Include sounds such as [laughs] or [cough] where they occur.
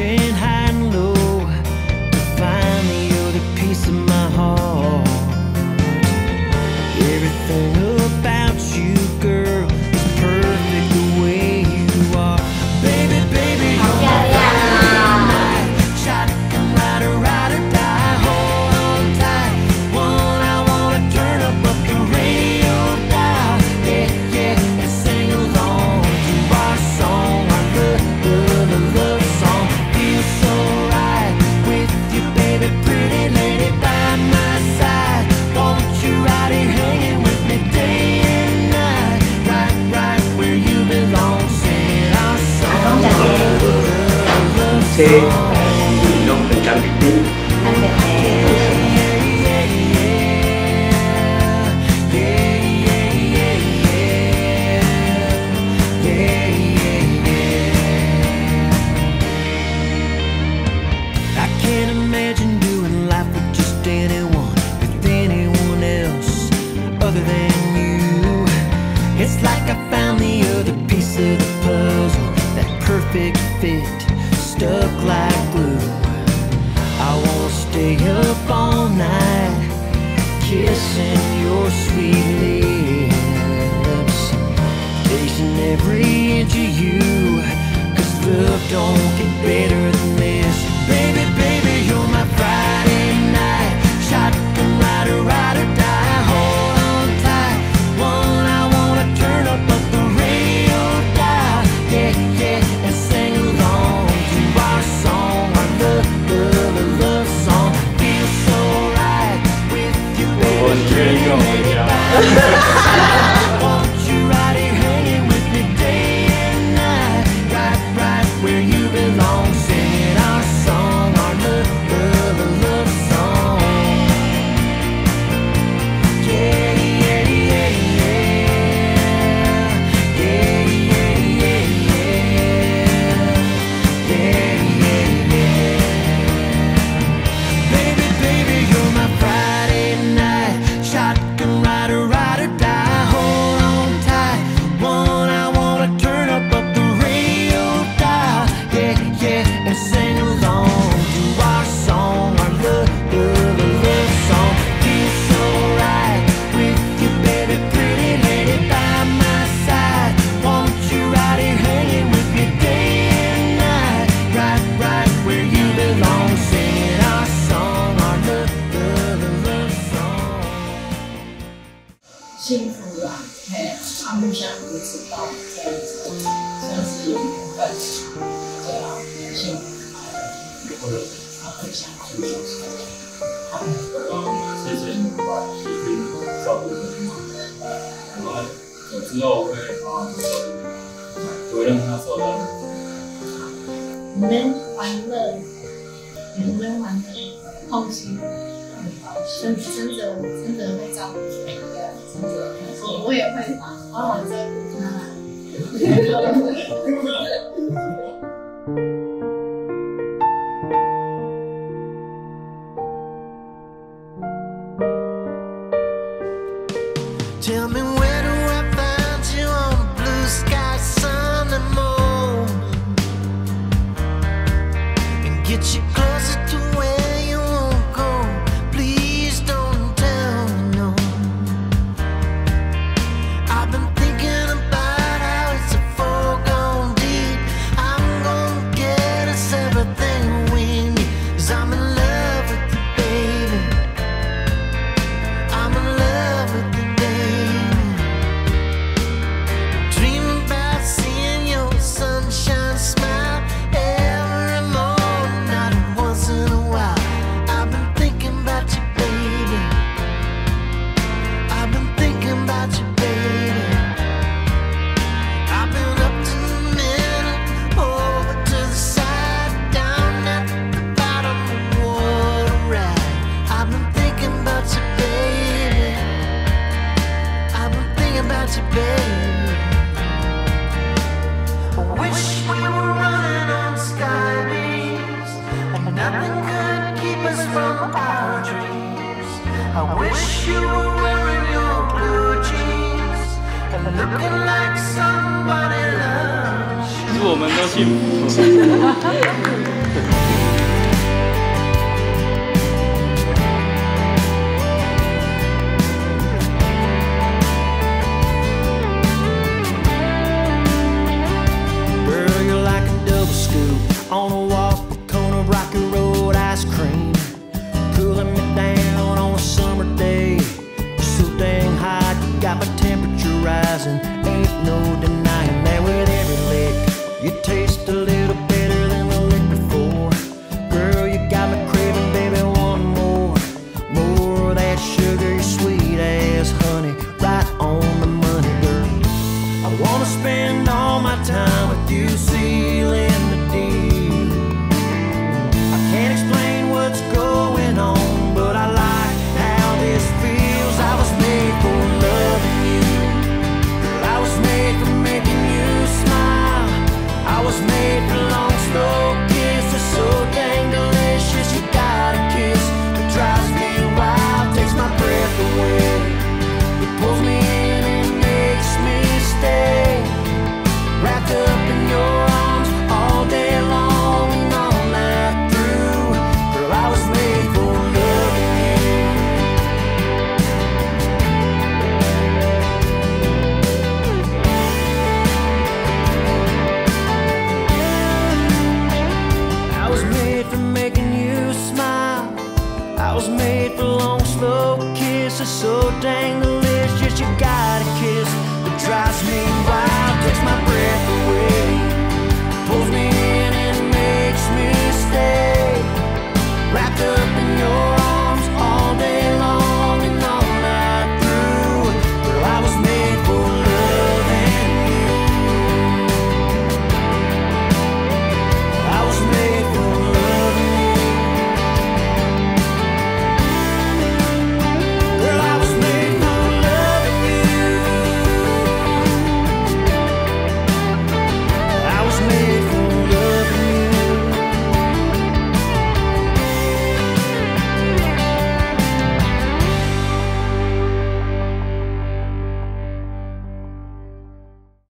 change. Namaste. all night Kissing your sweet lips Chasing every inch of you Cause love don't get better Only [laughs] 他们现在知道这样子，像是有一部分，对啊，性格不，他很想哭就是，他们不懂，谢谢你们把这些照顾的很好，我们知道会好好照他，不会让他。你们玩乐，你们玩的放心。真真的真的会照顾，真的，我也会。Tell me where do I find you on blue sky, sun and moon? And get you 祝我们都幸福。 [laughs] was made so dang